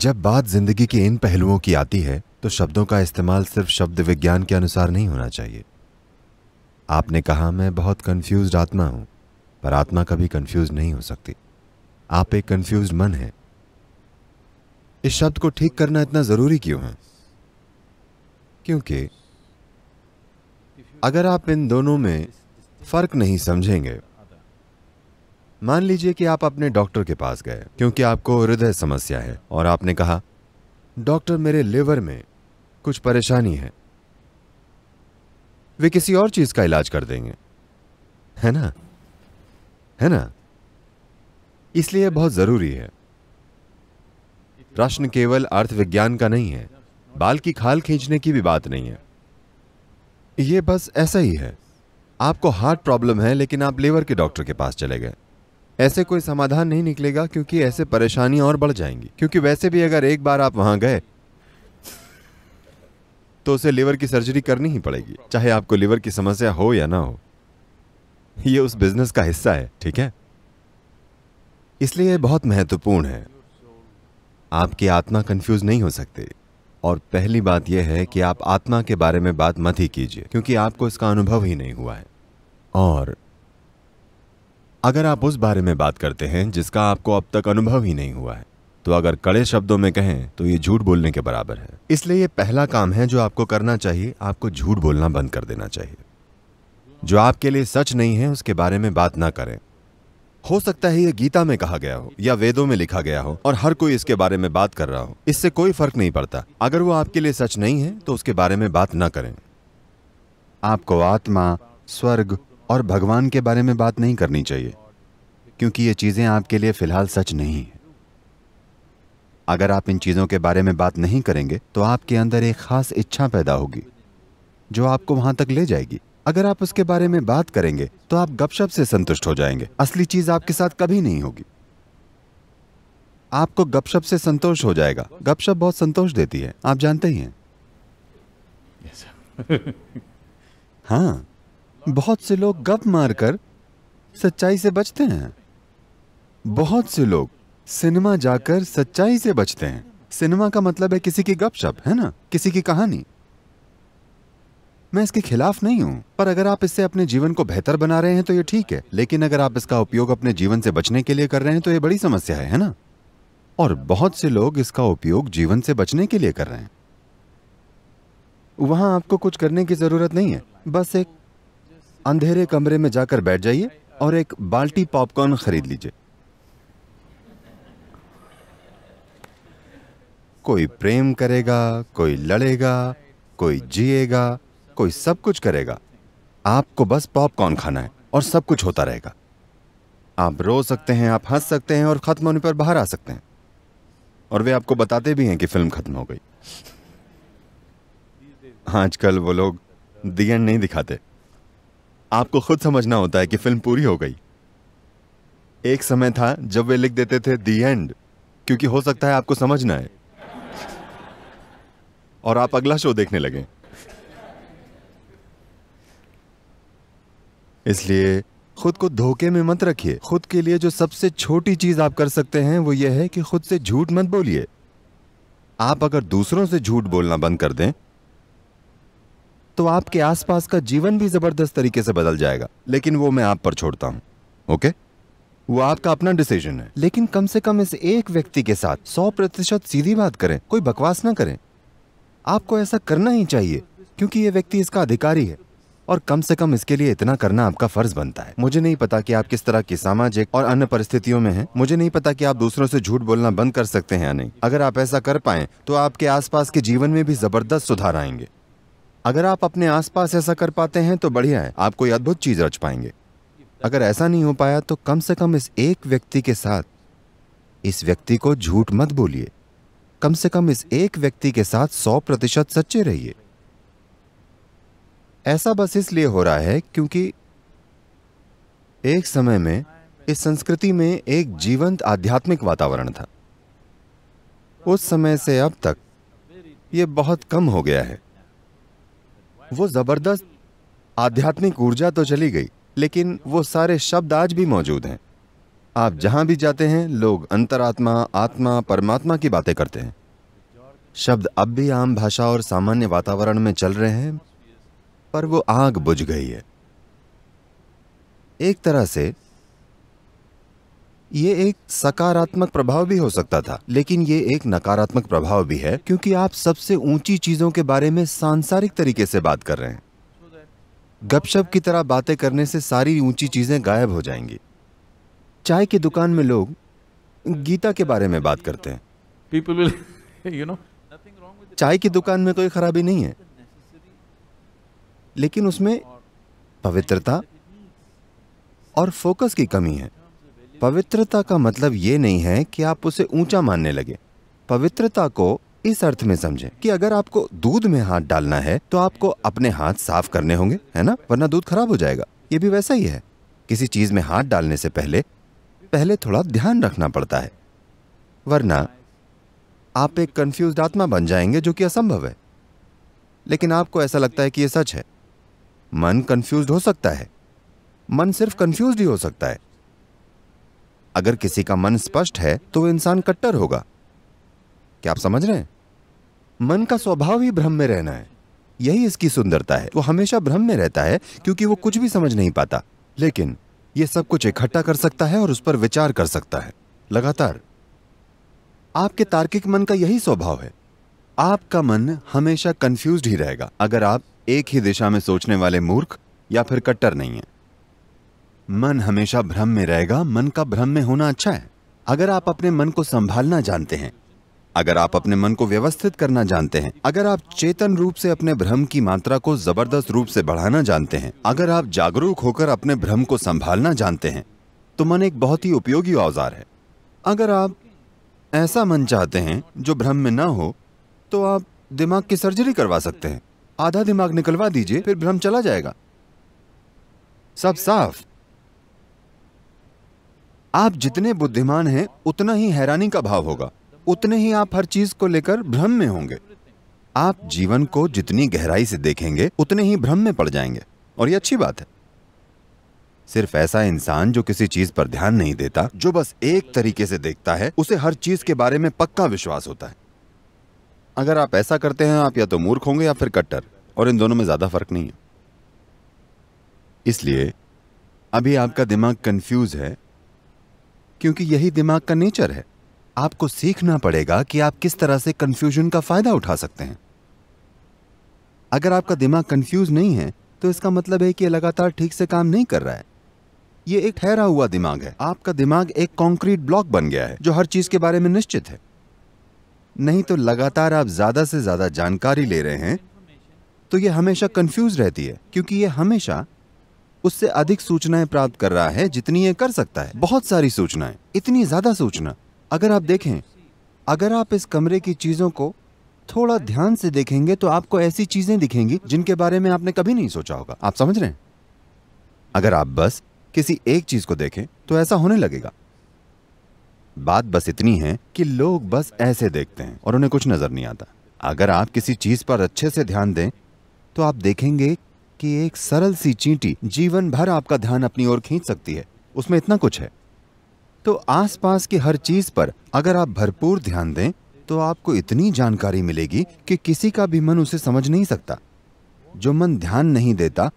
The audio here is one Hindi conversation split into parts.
जब बात ज़िंदगी के इन पहलुओं की आती है तो शब्दों का इस्तेमाल सिर्फ़ शब्द विज्ञान के अनुसार नहीं होना चाहिए। आपने कहा, मैं बहुत कंफ्यूज्ड आत्मा हूँ, पर आत्मा कभी कंफ्यूज नहीं हो सकती। आप एक कंफ्यूज्ड मन है। इस शब्द को ठीक करना इतना ज़रूरी क्यों है? क्योंकि अगर आप इन दोनों में फ़र्क नहीं समझेंगे मान लीजिए कि आप अपने डॉक्टर के पास गए, क्योंकि आपको हृदय समस्या है, और आपने कहा, डॉक्टर मेरे लिवर में कुछ परेशानी है। वे किसी और चीज़ का इलाज कर देंगे। है ना? है ना? इसलिए बहुत ज़रूरी है। प्रश्न केवल अर्थ विज्ञान का नहीं है, बाल की खाल खींचने की भी बात नहीं है। यह बस ऐसा ही है। आपको हार्ट प्रॉब्लम है, लेकिन आप लेवर के डॉक्टर के पास चले गए। ऐसे कोई समाधान नहीं निकलेगा क्योंकि ऐसे परेशानी और बढ़ जाएँगी। क्योंकि वैसे भी अगर एक बार आप वहाँ गए तो उसे लिवर की सर्जरी करनी ही पड़ेगी, चाहे आपको लिवर की समस्या हो या ना हो। यह उस बिज़नेस का हिस्सा है, ठीक है? इसलिए यह बहुत महत्वपूर्ण है। आपकी आत्मा कंफ्यूज नहीं हो सकती। और पहली बात यह है कि आप आत्मा के बारे में बात मत ही कीजिए, क्योंकि आपको इसका अनुभव ही नहीं हुआ है। और अगर आप उस बारे में बात करते हैं जिसका आपको अब तक अनुभव ही नहीं हुआ है तो अगर कड़े शब्दों में कहें तो ये झूठ बोलने के बराबर है। इसलिए ये पहला काम है जो आपको करना चाहिए, आपको झूठ बोलना बंद कर देना चाहिए। जो आपके लिए सच नहीं है, उसके बारे में बात ना करें। हो सकता है ये गीता में कहा गया हो, या वेदों में लिखा गया हो, और हर कोई इसके बारे में बात कर रहा हो। इससे कोई फ़र्क नहीं पड़ता। अगर वो आपके लिए सच नहीं है तो उसके बारे में बात ना करें। आपको आत्मा, स्वर्ग और भगवान के बारे में बात नहीं करनी चाहिए क्योंकि ये चीज़ें आपके लिए फ़िलहाल सच नहीं है। अगर आप इन चीज़ों के बारे में बात नहीं करेंगे तो आपके अंदर एक खास इच्छा पैदा होगी जो आपको वहाँ तक ले जाएगी। अगर आप उसके बारे में बात करेंगे तो आप गपशप से संतुष्ट हो जाएँगे। असली चीज़ आपके साथ कभी नहीं होगी। आपको गपशप से संतोष हो जाएगा। गपशप बहुत संतोष देती है। आप जानते ही हैं। Yes, हाँ। बहुत से लोग गप मारकर सच्चाई से बचते हैं। बहुत से लोग सिनेमा जाकर सच्चाई से बचते हैं। सिनेमा का मतलब है किसी की गपशप, है ना? किसी की कहानी। मैं इसके खिलाफ नहीं हूँ, पर अगर आप इससे अपने जीवन को बेहतर बना रहे हैं तो ये ठीक है। लेकिन अगर आप इसका उपयोग अपने जीवन से बचने के लिए कर रहे हैं तो ये बड़ी समस्या है है ना? और बहुत से लोग इसका उपयोग जीवन से बचने के लिए कर रहे हैं। वहाँ आपको कुछ करने की ज़रूरत नहीं है। बस एक अंधेरे कमरे में जाकर बैठ जाइए और एक बाल्टी पॉपकॉर्न खरीद लीजिए। कोई प्रेम करेगा, कोई लड़ेगा, कोई जिएगा, कोई सब कुछ करेगा। आपको बस पॉपकॉर्न खाना है और सब कुछ होता रहेगा। आप रो सकते हैं, आप हंस सकते हैं और खत्म होने पर बाहर आ सकते हैं। और वे आपको बताते भी हैं कि फ़िल्म खत्म हो गई। आजकल वो लोग दी एंड नहीं दिखाते। आपको खुद समझना होता है कि फ़िल्म पूरी हो गई। एक समय था जब वे लिख देते थे दी एंड क्योंकि हो सकता है आपको समझना है और आप अगला शो देखने लगे। इसलिए खुद को धोखे में मत रखिए। खुद के लिए जो सबसे छोटी चीज़ आप कर सकते हैं वो ये है कि खुद से झूठ मत बोलिए। आप अगर दूसरों से झूठ बोलना बंद कर दें तो आपके आसपास का जीवन भी ज़बरदस्त तरीके से बदल जाएगा। लेकिन वो मैं आप पर छोड़ता हूँ, ओके? वो आपका अपना डिसीज़न है। लेकिन कम से कम इस एक व्यक्ति के साथ सौ प्रतिशत सीधी बात करें, कोई बकवास ना करें। आपको ऐसा करना ही चाहिए, क्योंकि ये व्यक्ति इसका अधिकारी है। और कम से कम इसके लिए इतना करना आपका फ़र्ज़ बनता है। मुझे नहीं पता कि आप किस तरह की सामाजिक और अन्य परिस्थितियों में हैं। मुझे नहीं पता कि आप दूसरों से झूठ बोलना बंद कर सकते हैं या नहीं। अगर आप ऐसा कर पाए तो आपके आसपास के जीवन में भी ज़बरदस्त सुधार आएँगे। अगर आप अपने आसपास ऐसा कर पाते हैं तो बढ़िया है। आप कोई अद्भुत चीज़ रच पाएँगे। अगर ऐसा नहीं हो पाया तो कम से कम इस एक व्यक्ति के साथ, इस व्यक्ति को झूठ मत बोलिए। कम से कम इस एक व्यक्ति के साथ सौ प्रतिशत सच्चे रहिए। ऐसा बस इसलिए हो रहा है, क्योंकि एक समय में, इस संस्कृति में एक जीवंत आध्यात्मिक वातावरण था। उस समय से अब तक यह बहुत कम हो गया है। वो ज़बरदस्त आध्यात्मिक ऊर्जा तो चली गई, लेकिन वो सारे शब्द आज भी मौजूद हैं। आप जहाँ भी जाते हैं, लोग अंतरात्मा, आत्मा, परमात्मा की बातें करते हैं। शब्द अब भी आम भाषा और सामान्य वातावरण में चल रहे हैं, पर वो आग बुझ गई है। एक तरह से ये एक सकारात्मक प्रभाव भी हो सकता था लेकिन ये एक नकारात्मक प्रभाव भी है क्योंकि आप सबसे ऊँची चीज़ों के बारे में सांसारिक तरीके से बात कर रहे हैं। गपशप की तरह बातें करने से सारी ऊँची चीज़ें गायब हो जाएँगी। चाय की दुकान में लोग गीता के बारे में बात करते हैं। Nothing wrong with it. चाय की दुकान में कोई खराबी नहीं है। लेकिन उसमें पवित्रता और फोकस की कमी है। पवित्रता का मतलब ये नहीं है कि आप उसे ऊँचा मानने लगे। पवित्रता को इस अर्थ में समझें कि अगर आपको दूध में हाथ डालना है तो आपको अपने हाथ साफ़ करने होंगे, है ना? वरना दूध खराब हो जाएगा। ये भी वैसा ही है। किसी चीज़ में हाथ डालने से पहले पहले थोड़ा ध्यान रखना पड़ता है। वरना, आप एक कंफ्यूज आत्मा बन जाएँगे जो कि असंभव है। लेकिन आपको ऐसा लगता है कि यह सच है। मन कंफ्यूज हो सकता है। मन सिर्फ़ कंफ्यूज ही हो सकता है। अगर किसी का मन स्पष्ट है तो वह इंसान कट्टर होगा। क्या आप समझ रहे हैं? मन का स्वभाव ही भ्रम में रहना है। यही इसकी सुंदरता है। वो हमेशा भ्रम में रहता है, क्योंकि वो कुछ भी समझ नहीं पाता। लेकिन ये सब कुछ इकट्ठा कर सकता है और उस पर विचार कर सकता है। लगातार। आपके तार्किक मन का यही स्वभाव है। आपका मन हमेशा कंफ्यूज्ड ही रहेगा। अगर आप एक ही दिशा में सोचने वाले मूर्ख या फिर कट्टर नहीं है। मन हमेशा भ्रम में रहेगा, मन का भ्रम में होना अच्छा है। अगर आप अपने मन को संभालना जानते हैं, अगर आप अपने मन को व्यवस्थित करना जानते हैं, अगर आप चेतन रूप से अपने भ्रम की मात्रा को ज़बरदस्त रूप से बढ़ाना जानते हैं, अगर आप जागरूक होकर अपने भ्रम को संभालना जानते हैं तो मन एक बहुत ही उपयोगी औज़ार है। अगर आप ऐसा मन चाहते हैं जो भ्रम में ना हो तो आप दिमाग की सर्जरी करवा सकते हैं। आधा दिमाग निकलवा दीजिए, फिर भ्रम चला जाएगा। सब साफ़। आप जितने बुद्धिमान हैं, उतना ही हैरानी का भाव होगा। उतने ही आप हर चीज़ को लेकर भ्रम में होंगे। आप जीवन को जितनी गहराई से देखेंगे, उतने ही भ्रम में पड़ जाएँगे। और ये अच्छी बात है। सिर्फ़ ऐसा इंसान जो किसी चीज़ पर ध्यान नहीं देता, जो बस एक तरीके से देखता है, उसे हर चीज़ के बारे में पक्का विश्वास होता है। अगर आप ऐसा करते हैं, आप या तो मूर्ख होंगे या फिर कट्टर, और इन दोनों में ज़्यादा फ़र्क नहीं है। इसलिए, अभी आपका दिमाग कंफ्यूज है क्योंकि यही दिमाग का नेचर है। आपको सीखना पड़ेगा कि आप किस तरह से कंफ्यूजन का फ़ायदा उठा सकते हैं। अगर आपका दिमाग कंफ्यूज नहीं है तो इसका मतलब है कि यह लगातार ठीक से काम नहीं कर रहा है। ये एक ठहरा हुआ दिमाग है। आपका दिमाग एक कॉन्क्रीट ब्लॉक बन गया है, जो हर चीज़ के बारे में निश्चित है। नहीं तो लगातार आप ज़्यादा से ज़्यादा जानकारी ले रहे हैं तो ये हमेशा कंफ्यूज रहती है, क्योंकि ये हमेशा उससे अधिक सूचनाएँ प्राप्त कर रहा है जितनी ये कर सकता है। बहुत सारी सूचनाएँ, इतनी ज़्यादा सूचना। अगर आप देखें, अगर आप इस कमरे की चीज़ों को थोड़ा ध्यान से देखेंगे तो आपको ऐसी चीज़ें दिखेंगी जिनके बारे में आपने कभी नहीं सोचा होगा। आप समझ रहे हैं? अगर आप बस किसी एक चीज़ को देखें तो ऐसा होने लगेगा। बात बस इतनी है कि लोग बस ऐसे देखते हैं और उन्हें कुछ नज़र नहीं आता। अगर आप किसी चीज़ पर अच्छे से ध्यान दें तो आप देखेंगे कि एक सरल सी चींटी जीवन भर आपका ध्यान अपनी ओर खींच सकती है। उसमें इतना कुछ है। तो आसपास की हर चीज़ पर अगर आप भरपूर ध्यान दें तो आपको इतनी जानकारी मिलेगी कि किसी का भी मन उसे समझ नहीं सकता। जो मन ध्यान नहीं देता,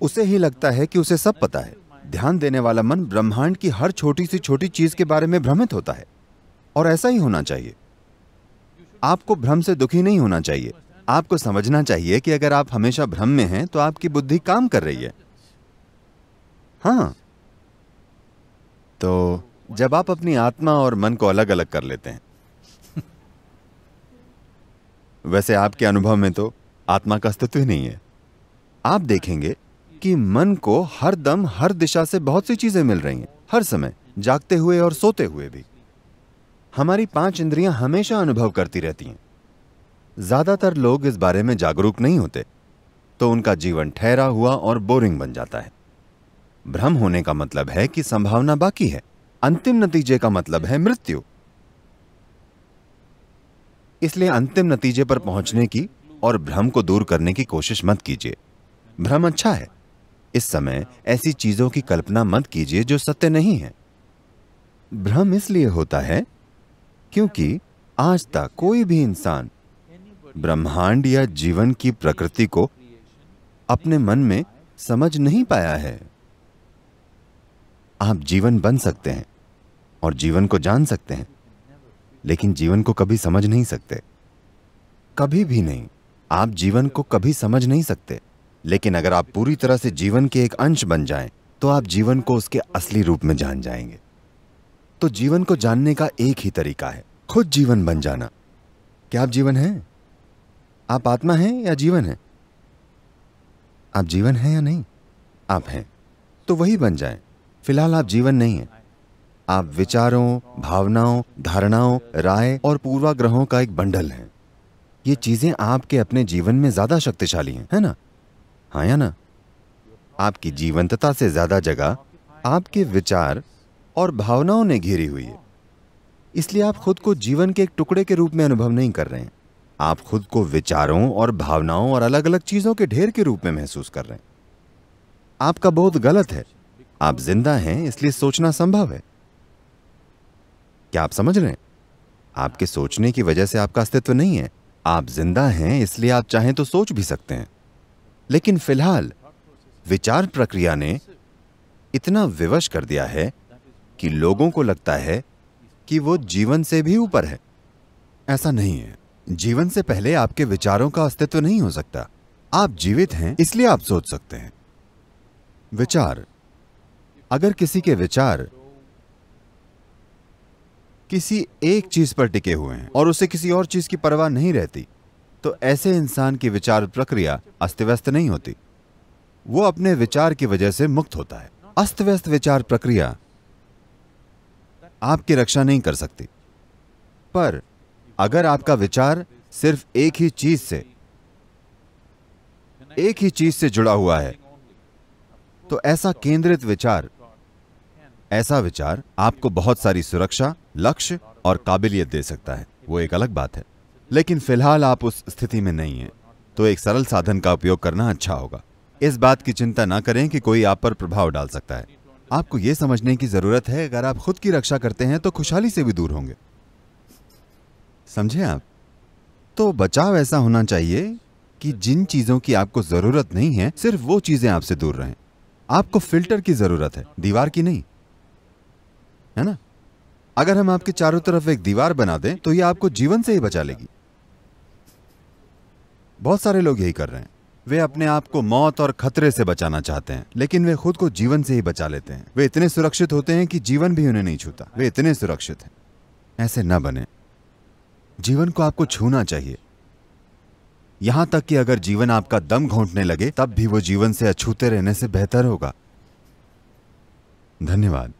उसे ही लगता है कि उसे सब पता है। ध्यान देने वाला मन ब्रह्मांड की हर छोटी सी छोटी चीज़ के बारे में भ्रमित होता है। और ऐसा ही होना चाहिए। आपको भ्रम से दुखी नहीं होना चाहिए। आपको समझना चाहिए कि अगर आप हमेशा भ्रम में हैं तो आपकी बुद्धि काम कर रही है। हाँ। तो जब आप अपनी आत्मा और मन को अलग अलग कर लेते हैं, वैसे आपके अनुभव में तो आत्मा का अस्तित्व ही नहीं है। आप देखेंगे कि मन को हर दम, हर दिशा से बहुत सी चीज़ें मिल रही हैं, हर समय, जागते हुए और सोते हुए भी। हमारी पाँच इंद्रियाँ हमेशा अनुभव करती रहती हैं। ज़्यादातर लोग इस बारे में जागरूक नहीं होते तो उनका जीवन ठहरा हुआ और बोरिंग बन जाता है। भ्रम होने का मतलब है कि संभावना बाकी है, अंतिम नतीजे का मतलब है मृत्यु। इसलिए अंतिम नतीजे पर पहुँचने की और भ्रम को दूर करने की कोशिश मत कीजिए। भ्रम अच्छा है। इस समय ऐसी चीज़ों की कल्पना मत कीजिए जो सत्य नहीं है। भ्रम इसलिए होता है क्योंकि आज तक कोई भी इंसान ब्रह्मांड या जीवन की प्रकृति को अपने मन में समझ नहीं पाया है। आप जीवन बन सकते हैं और जीवन को जान सकते हैं लेकिन जीवन को कभी समझ नहीं सकते। कभी भी नहीं आप जीवन को कभी समझ नहीं सकते। लेकिन अगर आप पूरी तरह से जीवन के एक अंश बन जाएँ, तो आप जीवन को उसके असली रूप में जान जाएँगे। तो जीवन को जानने का एक ही तरीका है खुद जीवन बन जाना। क्या आप जीवन हैं? आप आत्मा हैं या जीवन हैं? आप जीवन हैं या नहीं? आप हैं। तो वही बन जाएँ। फ़िलहाल आप जीवन नहीं हैं। आप विचारों, भावनाओं, धारणाओं, राय और पूर्वाग्रहों का एक बंडल हैं। ये चीज़ें आपके अपने जीवन में ज़्यादा शक्तिशाली हैं, है ना? हाँ या ना? आपकी जीवंतता से ज़्यादा जगह आपके विचार और भावनाओं ने घेरी हुई है। इसलिए आप खुद को जीवन के एक टुकड़े के रूप में अनुभव नहीं कर रहे हैं। आप खुद को विचारों और भावनाओं और अलग अलग चीज़ों के ढेर के रूप में महसूस कर रहे हैं। आपका बहुत गलत है। आप ज़िंदा हैं, इसलिए सोचना संभव है। क्या आप समझ रहे हैं? आपके सोचने की वजह से आपका अस्तित्व नहीं है। आप ज़िंदा हैं, इसलिए आप चाहें तो सोच भी सकते हैं। लेकिन फ़िलहाल, विचार प्रक्रिया ने इतना विवश कर दिया है कि लोगों को लगता है कि वो जीवन से भी ऊपर है। ऐसा नहीं है। जीवन से पहले आपके विचारों का अस्तित्व नहीं हो सकता। आप जीवित हैं, इसलिए आप सोच सकते हैं। विचार। अगर किसी के विचार किसी एक चीज़ पर टिके हुए हैं और उसे किसी और चीज़ की परवाह नहीं रहती तो ऐसे इंसान की विचार प्रक्रिया अस्त व्यस्त नहीं होती। वो अपने विचार की वजह से मुक्त होता है। अस्त व्यस्त विचार प्रक्रिया आपकी रक्षा नहीं कर सकती। पर अगर आपका विचार सिर्फ़ एक ही चीज़ से, एक ही चीज़ से जुड़ा हुआ है तो ऐसा केंद्रित विचार, ऐसा विचार आपको बहुत सारी सुरक्षा, लक्ष्य और काबिलियत दे सकता है। वो एक अलग बात है। लेकिन फ़िलहाल आप उस स्थिति में नहीं हैं तो एक सरल साधन का उपयोग करना अच्छा होगा। इस बात की चिंता ना करें कि कोई आप पर प्रभाव डाल सकता है। आपको यह समझने की ज़रूरत है, अगर आप खुद की रक्षा करते हैं तो खुशहाली से भी दूर होंगे। समझे आप? तो बचाव ऐसा होना चाहिए कि जिन चीज़ों की आपको ज़रूरत नहीं है, सिर्फ़ वो चीज़ें आपसे दूर रहें। आपको फ़िल्टर की ज़रूरत है, दीवार की नहीं। है ना? अगर हम आपके चारों तरफ़ एक दीवार बना दें तो ये आपको जीवन से ही बचा लेगी। बहुत सारे लोग यही कर रहे हैं। वे अपने आप को मौत और खतरे से बचाना चाहते हैं, लेकिन वे खुद को जीवन से ही बचा लेते हैं। वे इतने सुरक्षित होते हैं कि जीवन भी उन्हें नहीं छूता। वे इतने सुरक्षित हैं। ऐसे न बने। जीवन को आपको छूना चाहिए। यहाँ तक कि अगर जीवन आपका दम घोंटने लगे, तब भी वो जीवन से अछूते रहने से बेहतर होगा। धन्यवाद।